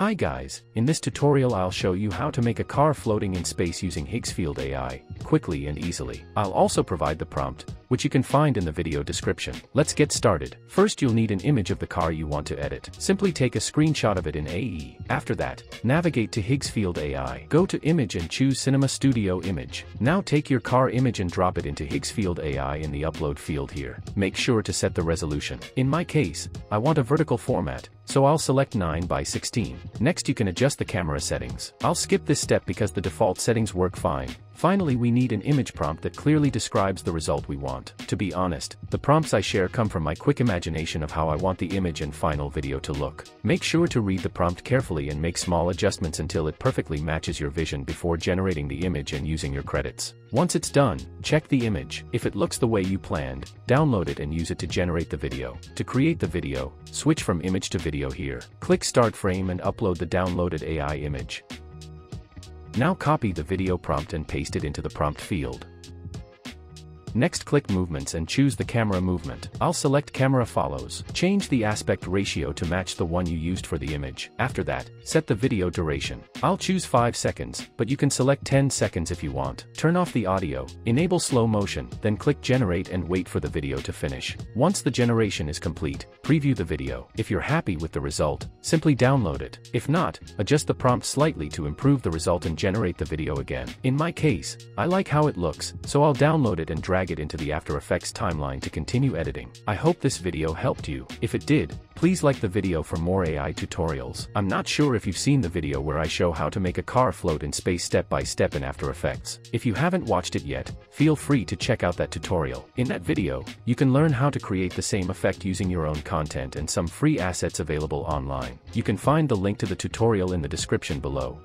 Hi guys, in this tutorial I'll show you how to make a car floating in space using Higgsfield AI, quickly and easily. I'll also provide the prompt, which you can find in the video description. Let's get started. First you'll need an image of the car you want to edit. Simply take a screenshot of it in AE. After that, navigate to Higgsfield AI. Go to Image and choose Cinema Studio Image. Now take your car image and drop it into Higgsfield AI in the upload field here. Make sure to set the resolution. In my case, I want a vertical format, so I'll select 9 by 16. Next you can adjust the camera settings. I'll skip this step because the default settings work fine. Finally we need an image prompt that clearly describes the result we want. To be honest, the prompts I share come from my quick imagination of how I want the image and final video to look. Make sure to read the prompt carefully and make small adjustments until it perfectly matches your vision before generating the image and using your credits. Once it's done, check the image. If it looks the way you planned, download it and use it to generate the video. To create the video, switch from image to video here. Click start frame and upload the downloaded AI image. Now copy the video prompt and paste it into the prompt field. Next click movements and choose the camera movement. I'll select camera follows. Change the aspect ratio to match the one you used for the image. After that, set the video duration. I'll choose 5 seconds, but you can select 10 seconds if you want. Turn off the audio, enable slow motion, then click generate and wait for the video to finish. Once the generation is complete, preview the video. If you're happy with the result, simply download it. If not, adjust the prompt slightly to improve the result and generate the video again. In my case, I like how it looks, so I'll download it and drag drag it into the After Effects timeline to continue editing. I hope this video helped you. If it did, please like the video for more AI tutorials. I'm not sure if you've seen the video where I show how to make a car float in space step by step in After Effects. If you haven't watched it yet, feel free to check out that tutorial. In that video, you can learn how to create the same effect using your own content and some free assets available online. You can find the link to the tutorial in the description below.